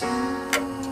time.